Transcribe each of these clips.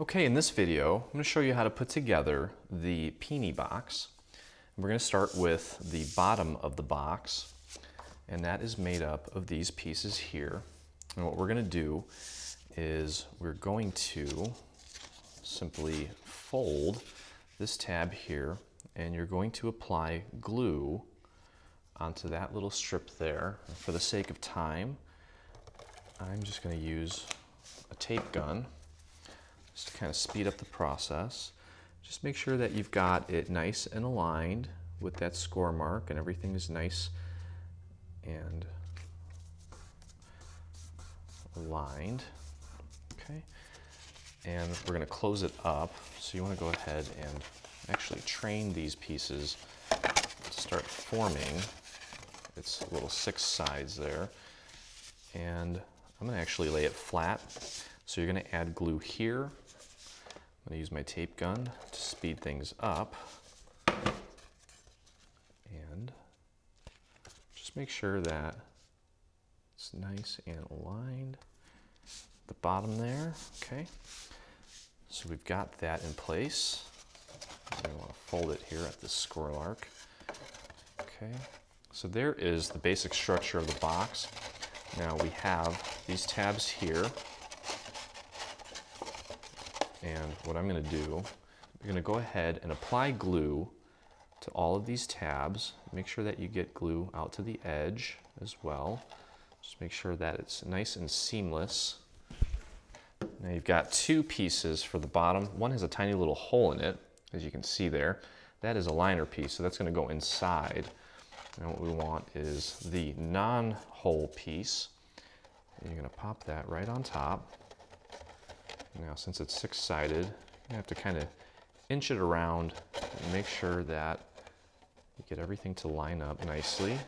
Okay, in this video, I'm going to show you how to put together the Peony box. We're going to start with the bottom of the box, and that is made up of these pieces here. And what we're going to do is we're going to simply fold this tab here, and you're going to apply glue onto that little strip there. For the sake of time, I'm just going to use a tape gun just to kind of speed up the process. Just make sure that you've got it nice and aligned with that score mark and everything is nice and aligned. Okay, and we're going to close it up. So you want to go ahead and actually train these pieces to start forming its little six sides there. And I'm going to actually lay it flat. So you're going to add glue here I'm to use my tape gun to speed things up. And just make sure that it's nice and aligned. The bottom there, okay. So we've got that in place. I want to fold it here at the score mark. Okay, so there is the basic structure of the box. Now we have these tabs here and what I'm going to do, I'm going to go ahead and apply glue to all of these tabs. Make sure that you get glue out to the edge as well. Just make sure that it's nice and seamless. Now you've got two pieces for the bottom. One has a tiny little hole in it, as you can see there. That is a liner piece, so that's going to go inside. And what we want is the non-hole piece. And you're going to pop that right on top. Now, since it's six-sided, you have to kind of inch it around and make sure that you get everything to line up nicely.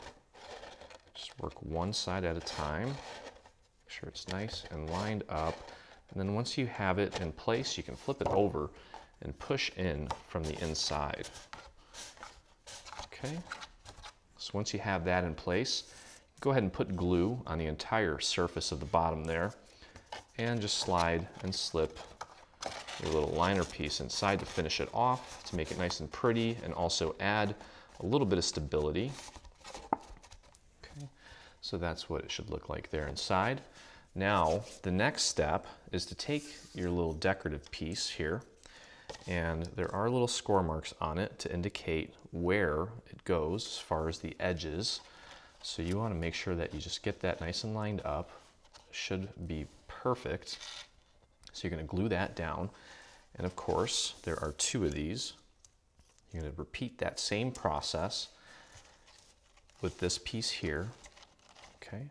Just work one side at a time. Make sure it's nice and lined up. And then once you have it in place, you can flip it over and push in from the inside. Okay, so once you have that in place, go ahead and put glue on the entire surface of the bottom there and just slide and slip your little liner piece inside to finish it off to make it nice and pretty and also add a little bit of stability. Okay, so that's what it should look like there inside. Now, the next step is to take your little decorative piece here and there are little score marks on it to indicate where it goes as far as the edges. So you want to make sure that you just get that nice and lined up. Should be perfect. So you're going to glue that down. And of course, there are two of these. You're going to repeat that same process with this piece here. Okay.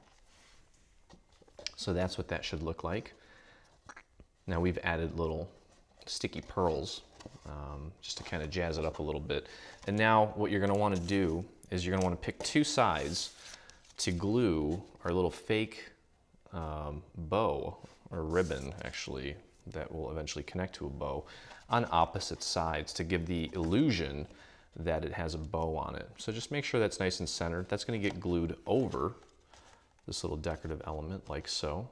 So that's what that should look like. Now we've added little sticky pearls um, just to kind of jazz it up a little bit. And now what you're going to want to do is you're going to want to pick two sides to glue our little fake um, bow or ribbon actually that will eventually connect to a bow on opposite sides to give the illusion that it has a bow on it. So just make sure that's nice and centered. That's going to get glued over this little decorative element like so.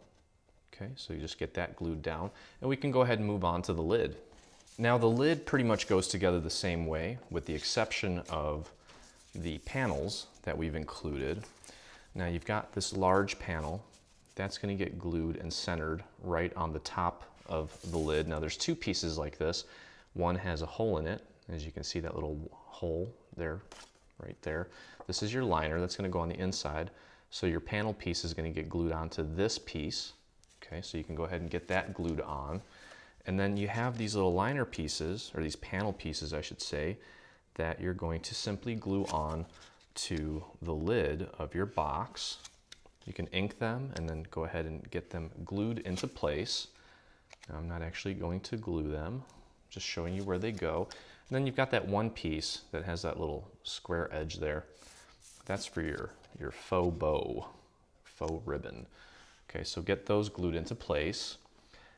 Okay, so you just get that glued down and we can go ahead and move on to the lid. Now the lid pretty much goes together the same way with the exception of the panels that we've included. Now you've got this large panel that's going to get glued and centered right on the top of the lid. Now there's two pieces like this. One has a hole in it, as you can see that little hole there, right there. This is your liner that's going to go on the inside. So your panel piece is going to get glued onto this piece. Okay, so you can go ahead and get that glued on. And then you have these little liner pieces, or these panel pieces I should say, that you're going to simply glue on to the lid of your box you can ink them and then go ahead and get them glued into place. Now, I'm not actually going to glue them, just showing you where they go. And then you've got that one piece that has that little square edge there. That's for your, your faux bow, faux ribbon. Okay, so get those glued into place.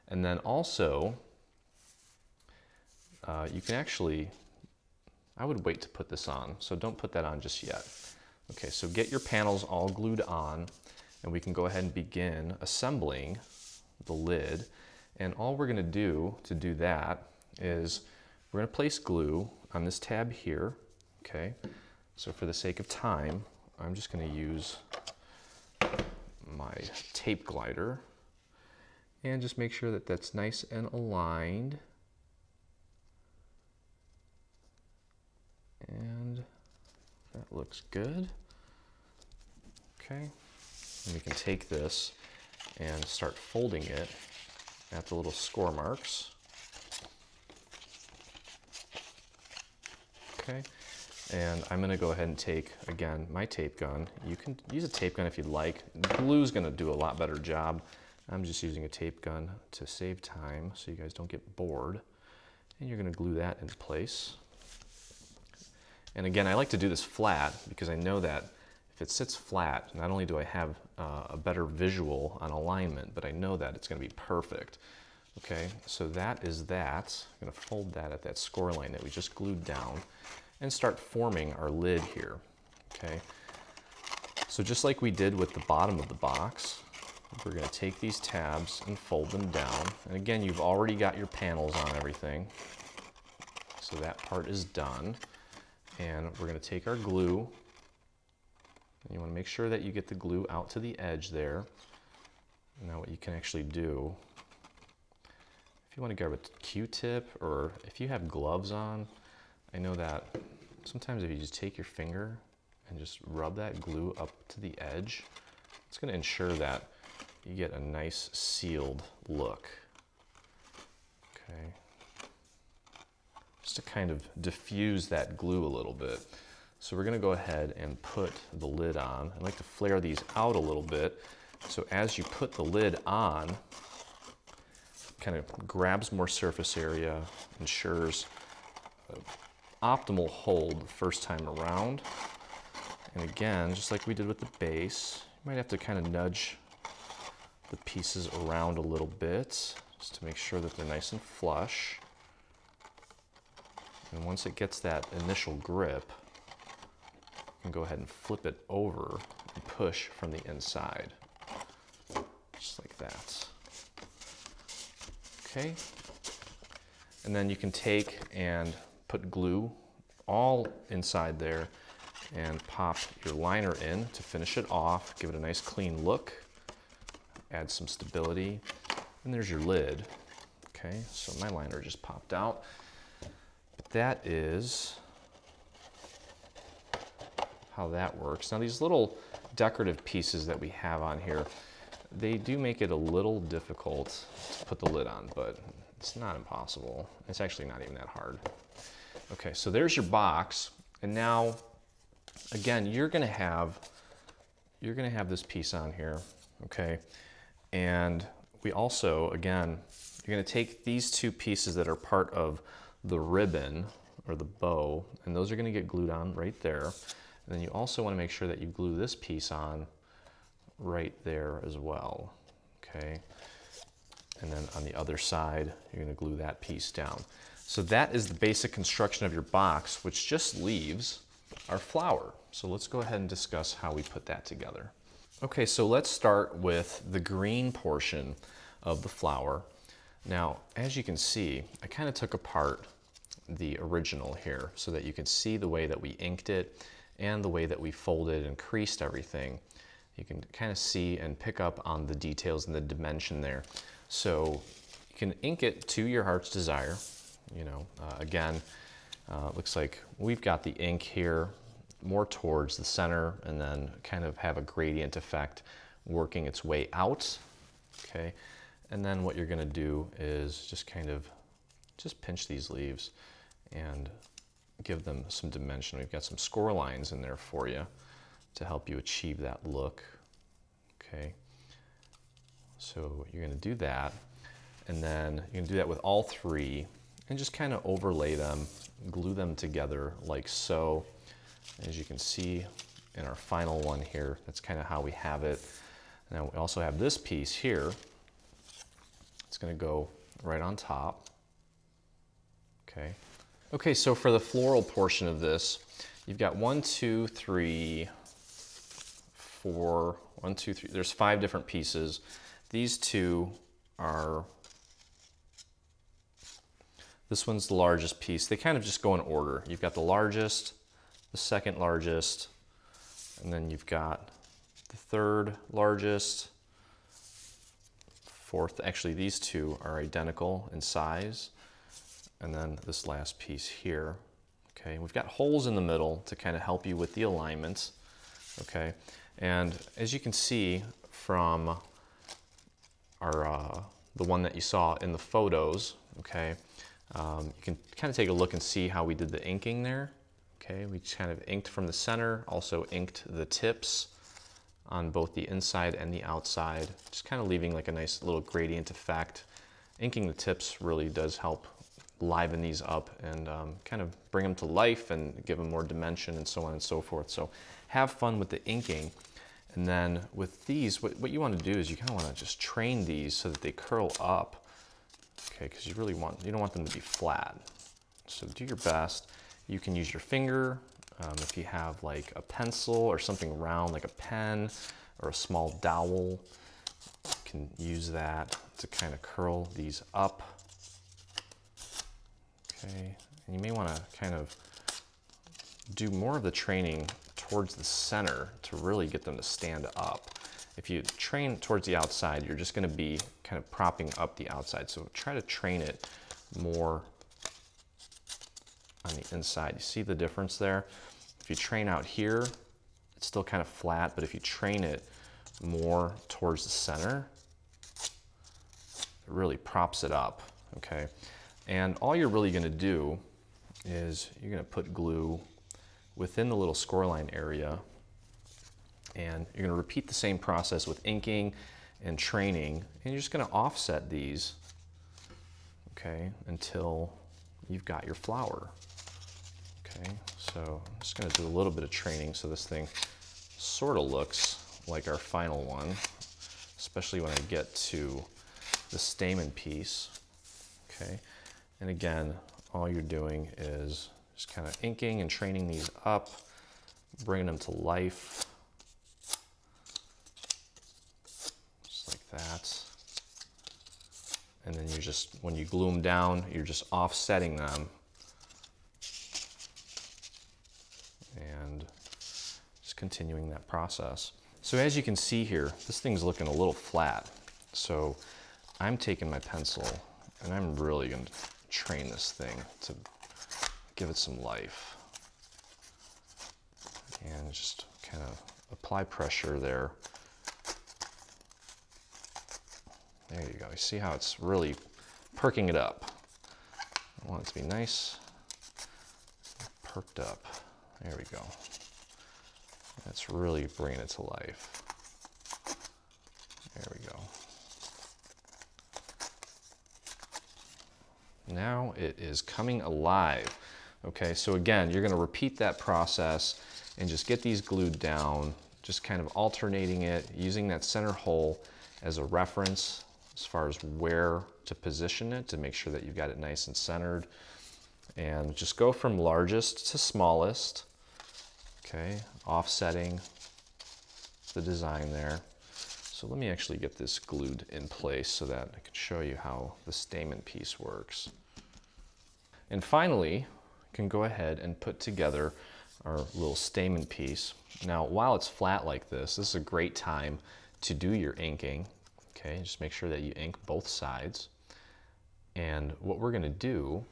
And then also, uh, you can actually, I would wait to put this on, so don't put that on just yet. Okay, so get your panels all glued on and we can go ahead and begin assembling the lid. And all we're gonna do to do that is we're gonna place glue on this tab here, okay? So for the sake of time, I'm just gonna use my tape glider and just make sure that that's nice and aligned. And that looks good. Okay, and we can take this and start folding it at the little score marks. Okay, and I'm gonna go ahead and take, again, my tape gun. You can use a tape gun if you'd like. Glue's gonna do a lot better job. I'm just using a tape gun to save time so you guys don't get bored. And you're gonna glue that in place. And again, I like to do this flat because I know that if it sits flat, not only do I have uh, a better visual on alignment, but I know that it's gonna be perfect. Okay, so that is that. I'm gonna fold that at that score line that we just glued down and start forming our lid here, okay? So just like we did with the bottom of the box, we're gonna take these tabs and fold them down. And again, you've already got your panels on everything. So that part is done. And we're gonna take our glue. And you wanna make sure that you get the glue out to the edge there. Now what you can actually do, if you wanna grab a Q-tip or if you have gloves on, I know that sometimes if you just take your finger and just rub that glue up to the edge, it's gonna ensure that you get a nice sealed look. Okay just to kind of diffuse that glue a little bit. So we're gonna go ahead and put the lid on. I like to flare these out a little bit. So as you put the lid on, kind of grabs more surface area, ensures optimal hold the first time around. And again, just like we did with the base, you might have to kind of nudge the pieces around a little bit just to make sure that they're nice and flush. And once it gets that initial grip, can go ahead and flip it over and push from the inside. Just like that. Okay. And then you can take and put glue all inside there and pop your liner in to finish it off, give it a nice clean look, add some stability, and there's your lid. Okay, so my liner just popped out But that is how that works. Now these little decorative pieces that we have on here, they do make it a little difficult to put the lid on, but it's not impossible. It's actually not even that hard. Okay, so there's your box. And now, again, you're gonna have, you're gonna have this piece on here, okay? And we also, again, you're gonna take these two pieces that are part of the ribbon or the bow, and those are gonna get glued on right there. And then you also wanna make sure that you glue this piece on right there as well, okay? And then on the other side, you're gonna glue that piece down. So that is the basic construction of your box, which just leaves our flower. So let's go ahead and discuss how we put that together. Okay, so let's start with the green portion of the flower. Now, as you can see, I kind of took apart the original here so that you can see the way that we inked it and the way that we folded and creased everything. You can kind of see and pick up on the details and the dimension there. So you can ink it to your heart's desire. You know, uh, again, uh, looks like we've got the ink here more towards the center and then kind of have a gradient effect working its way out. Okay, and then what you're gonna do is just kind of just pinch these leaves and give them some dimension. We've got some score lines in there for you to help you achieve that look. Okay, so you're gonna do that, and then you're gonna do that with all three, and just kind of overlay them, glue them together like so. As you can see in our final one here, that's kind of how we have it. Now we also have this piece here. It's gonna go right on top. Okay, Okay, so for the floral portion of this, you've got one, two, three, four, one, two, three. There's five different pieces. These two are This one's the largest piece. They kind of just go in order. You've got the largest, the second largest, and then you've got the third largest, fourth. Actually, these two are identical in size. And then this last piece here. Okay, we've got holes in the middle to kind of help you with the alignments. Okay, and as you can see from our uh, the one that you saw in the photos, okay, um, you can kind of take a look and see how we did the inking there. Okay, we kind of inked from the center, also inked the tips on both the inside and the outside, just kind of leaving like a nice little gradient effect. Inking the tips really does help liven these up and um, kind of bring them to life and give them more dimension and so on and so forth. So have fun with the inking. And then with these, what, what you want to do is you kind of want to just train these so that they curl up. Okay, because you really want, you don't want them to be flat. So do your best. You can use your finger um, if you have like a pencil or something round like a pen or a small dowel. You can use that to kind of curl these up. Okay, and you may want to kind of do more of the training towards the center to really get them to stand up. If you train towards the outside, you're just going to be kind of propping up the outside. So try to train it more on the inside. You see the difference there? If you train out here, it's still kind of flat, but if you train it more towards the center, it really props it up, okay? And all you're really gonna do is you're gonna put glue within the little score line area and you're gonna repeat the same process with inking and training and you're just gonna offset these, okay, until you've got your flower. Okay, so I'm just gonna do a little bit of training so this thing sort of looks like our final one, especially when I get to the stamen piece. Okay, and again, all you're doing is just kind of inking and training these up, bringing them to life. Just like that. And then you're just, when you glue them down, you're just offsetting them. And just continuing that process. So as you can see here, this thing's looking a little flat. So I'm taking my pencil and I'm really gonna train this thing to give it some life. And just kind of apply pressure there. There you go. You see how it's really perking it up. I want it to be nice, perked up. There we go. That's really bringing it to life. There we go. Now it is coming alive. Okay, so again, you're gonna repeat that process and just get these glued down, just kind of alternating it, using that center hole as a reference as far as where to position it to make sure that you've got it nice and centered. And just go from largest to smallest, okay, offsetting the design there. So let me actually get this glued in place so that I can show you how the stamen piece works. And finally, can go ahead and put together our little stamen piece. Now, while it's flat like this, this is a great time to do your inking. Okay, just make sure that you ink both sides. And what we're gonna do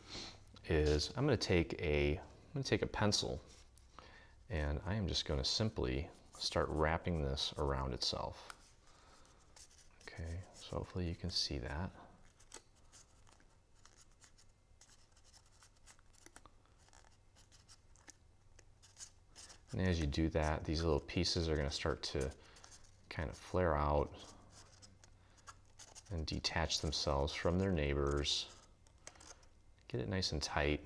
is I'm gonna take a, I'm gonna take a pencil and I am just gonna simply start wrapping this around itself. Okay, so hopefully you can see that. And as you do that, these little pieces are going to start to kind of flare out and detach themselves from their neighbors. Get it nice and tight.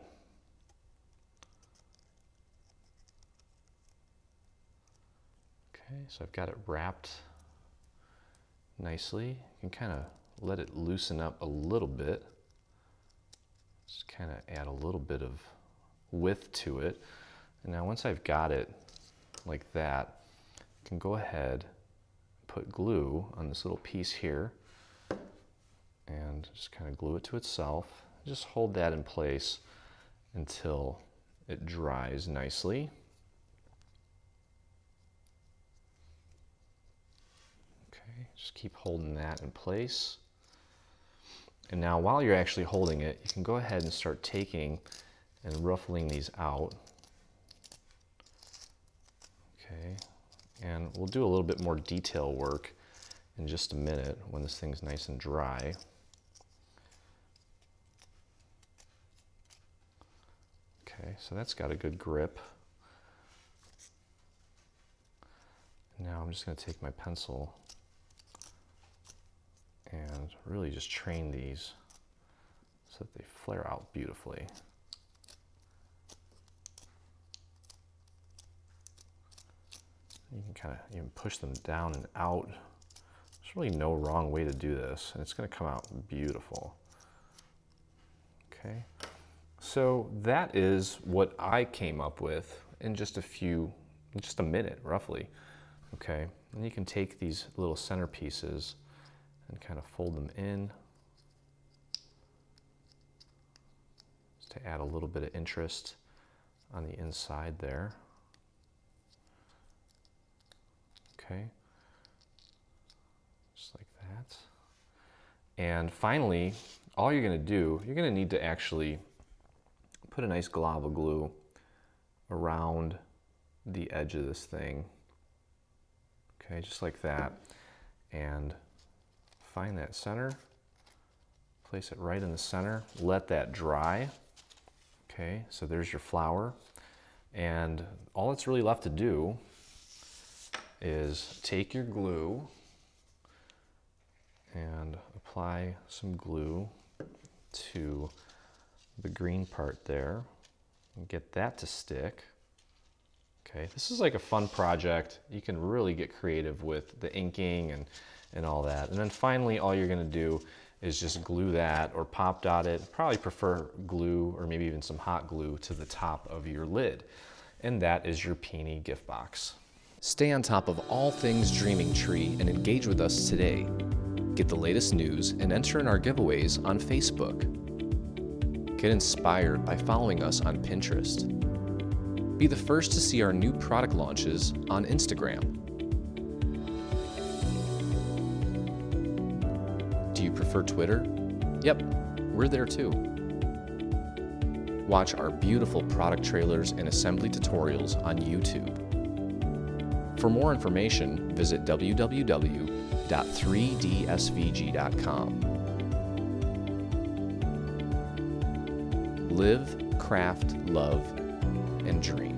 Okay, so I've got it wrapped nicely. You can kind of let it loosen up a little bit. Just kind of add a little bit of width to it. And now once I've got it like that, I can go ahead and put glue on this little piece here and just kind of glue it to itself. Just hold that in place until it dries nicely. Okay, just keep holding that in place. And now while you're actually holding it, you can go ahead and start taking and ruffling these out. Okay, and we'll do a little bit more detail work in just a minute when this thing's nice and dry. Okay, so that's got a good grip. Now I'm just going to take my pencil and really just train these so that they flare out beautifully. You can kind of even push them down and out. There's really no wrong way to do this, and it's going to come out beautiful. Okay, so that is what I came up with in just a few, just a minute roughly. Okay, and you can take these little centerpieces and kind of fold them in just to add a little bit of interest on the inside there. Okay, just like that. And finally, all you're going to do, you're going to need to actually put a nice glob of glue around the edge of this thing. Okay, just like that. And find that center, place it right in the center, let that dry. Okay, so there's your flower. And all that's really left to do is take your glue and apply some glue to the green part there and get that to stick. Okay, this is like a fun project. You can really get creative with the inking and and all that. And then finally, all you're gonna do is just glue that or pop dot it. Probably prefer glue or maybe even some hot glue to the top of your lid. And that is your Peony gift box. Stay on top of all things Dreaming Tree and engage with us today. Get the latest news and enter in our giveaways on Facebook. Get inspired by following us on Pinterest. Be the first to see our new product launches on Instagram. Do you prefer Twitter? Yep, we're there too. Watch our beautiful product trailers and assembly tutorials on YouTube. For more information, visit www.3dsvg.com. Live, craft, love, dream.